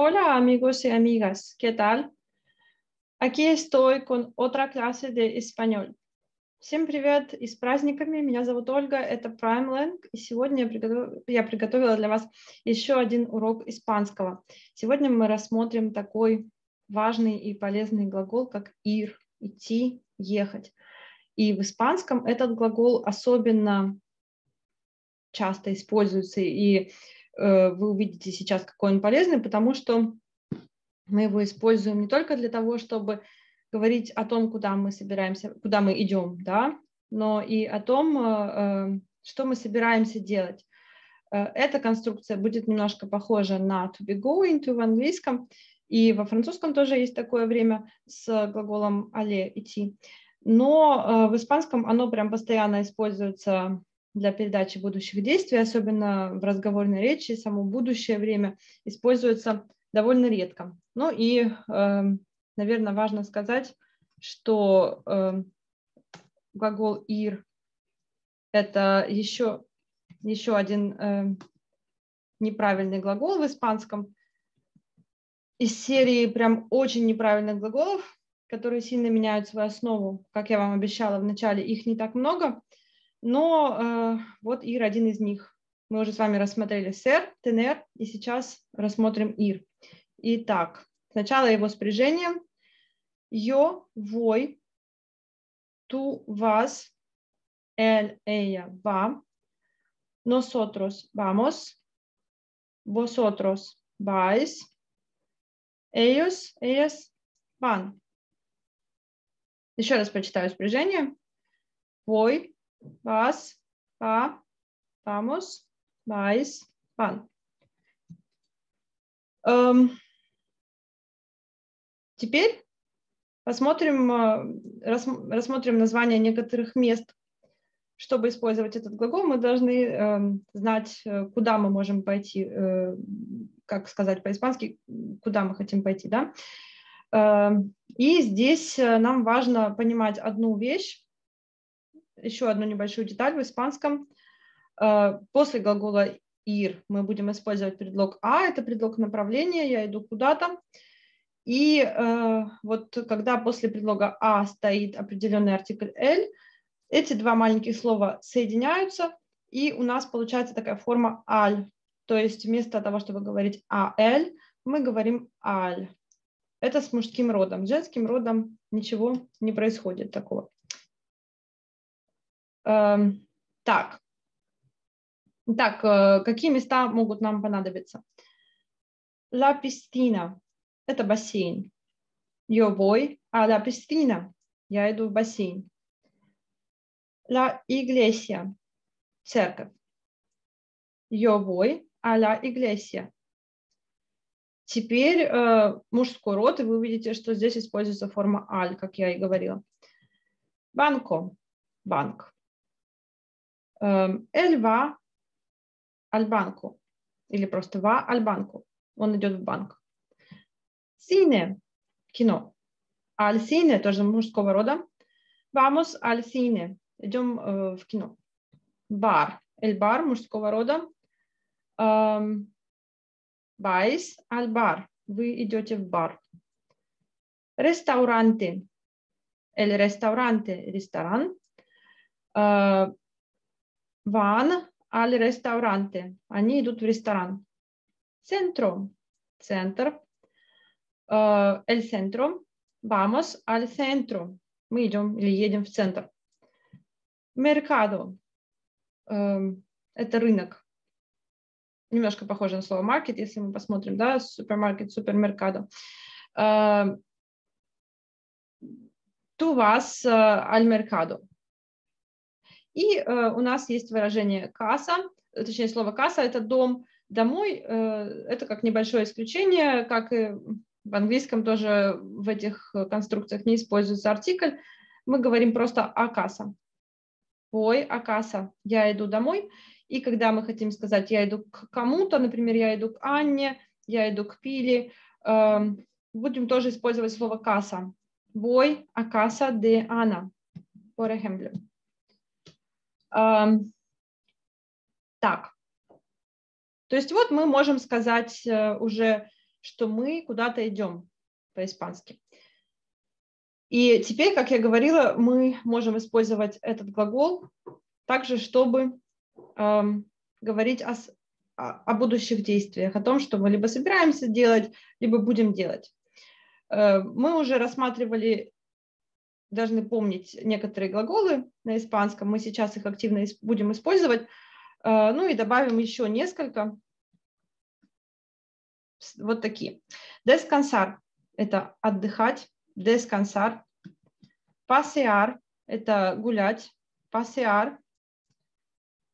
Hola amigos y amigas, ¿qué tal? Aquí estoy con otra clase de español. Всем привет и с праздниками. Меня зовут Ольга, это PrimeLang, и сегодня я приготовила, я приготовила для вас еще один урок испанского. Сегодня мы рассмотрим такой важный и полезный глагол, как ir, идти, ехать. И в испанском этот глагол особенно часто используется, и вы увидите сейчас, какой он полезный, потому что мы его используем не только для того, чтобы говорить о том, куда мы собираемся, куда мы идем, да, но и о том, э, э, что мы собираемся делать. Эта конструкция будет немножко похожа на to be going to в английском, и во французском тоже есть такое время с глаголом aller идти. Но в испанском оно прям постоянно используется для передачи будущих действий, особенно в разговорной речи, само будущее время используется довольно редко. Ну и, э, наверное, важно сказать, что э, глагол «ир» – это еще, еще один э, неправильный глагол в испанском из серии прям очень неправильных глаголов, которые сильно меняют свою основу. Как я вам обещала в начале, их не так много – но э, вот ир один из них. Мы уже с вами рассмотрели сер, тенер, и сейчас рассмотрим ир. Итак, сначала его спряжение. Yo voy, tú vas, él, ella va, nosotros vamos, vosotros vais, ellos, ellas van. Еще раз прочитаю спряжение. Voy, vas, va, vamos, vais, van. Эм, теперь посмотрим, э, рассмотрим название некоторых мест. Чтобы использовать этот глагол, мы должны эм, знать, э, куда мы можем пойти, э, как сказать по-испански, куда мы хотим пойти. Да? Эм, и здесь нам важно понимать одну вещь, еще одну небольшую деталь в испанском. Э, после глагола ir мы будем использовать предлог а, это предлог направления, я иду куда-то. И э, вот когда после предлога а стоит определенный артикль l, эти два маленьких слова соединяются, и у нас получается такая форма аль. То есть вместо того, чтобы говорить ал, мы говорим аль. Это с мужским родом. С женским родом ничего не происходит такого. Эм, так, так, э, какие места могут нам понадобиться? La piscina – это бассейн. Yo voy a la piscina. Я иду в бассейн. La iglesia – церковь. Yo voy a la iglesia. Теперь э, мужской род, и вы увидите, что здесь используется форма аль, как я и говорила. Банко – банк. Эль ва аль банку или просто ва аль банку. Он идет в банк. Сине – кино. Аль сине – тоже мужского рода. Vamos аль сине – идем э, в кино. Бар – эль бар мужского рода. Байс – аль бар – вы идете в бар. Рестауранты – эль рестауранте – ресторан. Э, Van al restaurante. Они идут в ресторан. Centro. Центр. El centro. Vamos al centro. Мы идем или едем в центр. Mercado. Uh, это рынок. Немножко похоже на слово market, если мы посмотрим, да, супермаркет, супермеркадо. Tú vas al mercado. И э, у нас есть выражение касса, точнее слово касса – это дом, домой э, – это как небольшое исключение, как и в английском тоже в этих конструкциях не используется артикль, мы говорим просто акаса. Ой, акаса, я иду домой. И когда мы хотим сказать, я иду к кому-то, например, я иду к Анне, я иду к Пиле, э, будем тоже использовать слово. Voy a casa de Ana, por ejemplo. Так. То есть вот мы можем сказать э, уже что мы куда-то идем по-испански. И теперь, как я говорила, мы можем использовать этот глагол также, чтобы эм, говорить о, о будущих действиях, о том, что мы либо собираемся делать, либо будем делать. Э, мы уже рассматривали, должны помнить некоторые глаголы на испанском, мы сейчас их активно будем использовать, э, ну и добавим еще несколько, вот такие. Descansar – это отдыхать, descansar. Pasear – это гулять, pasear.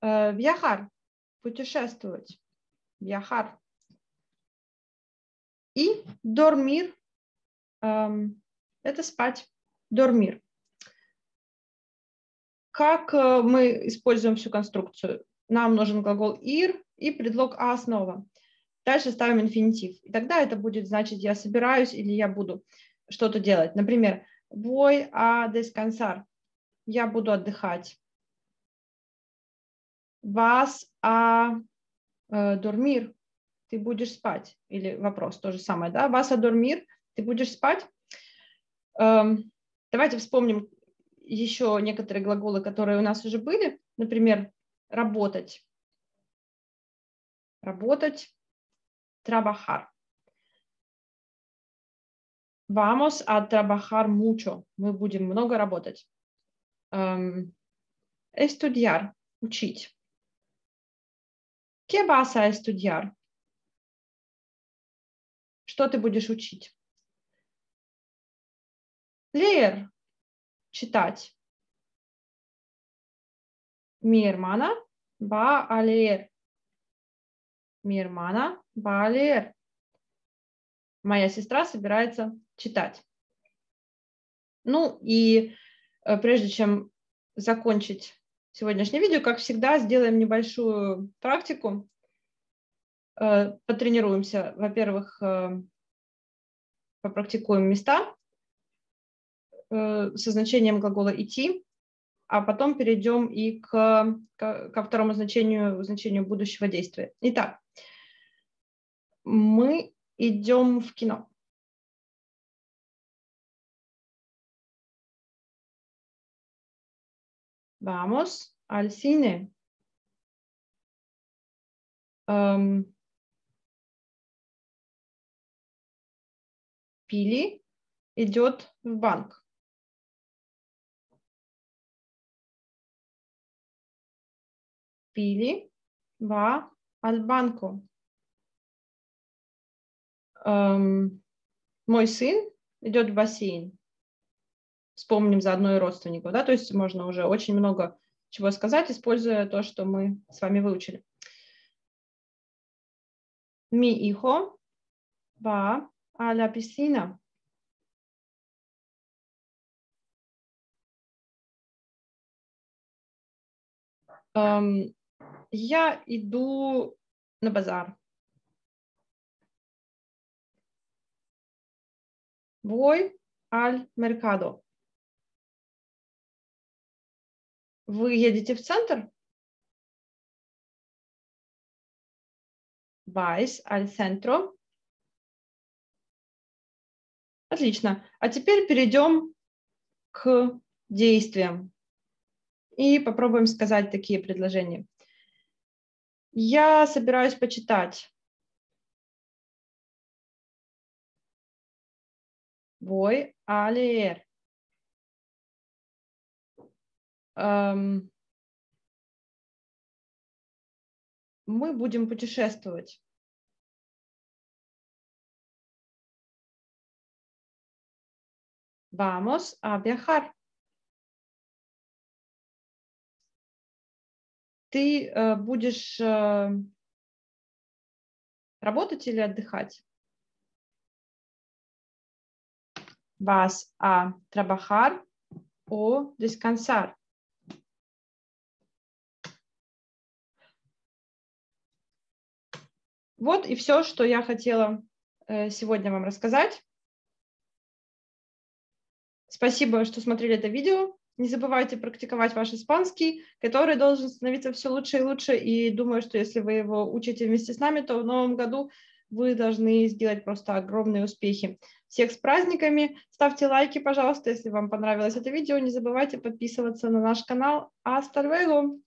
Э, viajar – путешествовать, viajar. И dormir эм, – это спать, dormir. Как э, мы используем всю конструкцию? Нам нужен глагол ir и предлог а основа. Дальше ставим инфинитив. И тогда это будет значить я собираюсь или я буду что-то делать. Например, voy a descansar. Я буду отдыхать. Vas a э, dormir. Ты будешь спать. Или вопрос то же самое, да? Vas a dormir. Ты будешь спать. Эм, давайте вспомним еще некоторые глаголы, которые у нас уже были. Например, работать. Работать. Trabajar. Vamos a trabajar mucho. Мы будем много работать. Um, estudiar. Учить. ¿Qué vas a estudiar? Что ты будешь учить? Leer. Читать. Mi hermana va a leer. Mi моя сестра собирается читать. Ну и э, прежде чем закончить сегодняшнее видео, как всегда, сделаем небольшую практику. Э, потренируемся, во-первых, э, попрактикуем места со значением глагола «идти», а потом перейдем и к, ко второму значению, значению будущего действия. Итак, мы идем в кино. Vamos al cine. Um, Пили идет в банк. Пили va al эм, мой сын идет в бассейн. Вспомним заодно и родственников, да, то есть можно уже очень много чего сказать, используя то, что мы с вами выучили. Mi hijo va a la. Um, я иду на базар. Voy al mercado. Вы едете в центр? Vais al centro. Отлично. А теперь перейдем к действиям. И попробуем сказать такие предложения. Я собираюсь почитать. Voy a leer. Um, мы будем путешествовать. Vamos a viajar. Ты э, будешь э, работать или отдыхать? vas a trabajar o descansar. Вот и все, что я хотела э, сегодня вам рассказать. Спасибо, что смотрели это видео. Не забывайте практиковать ваш испанский, который должен становиться все лучше и лучше. И думаю, что если вы его учите вместе с нами, то в новом году вы должны сделать просто огромные успехи. Всех с праздниками! Ставьте лайки, пожалуйста, если вам понравилось это видео. Не забывайте подписываться на наш канал. Hasta luego!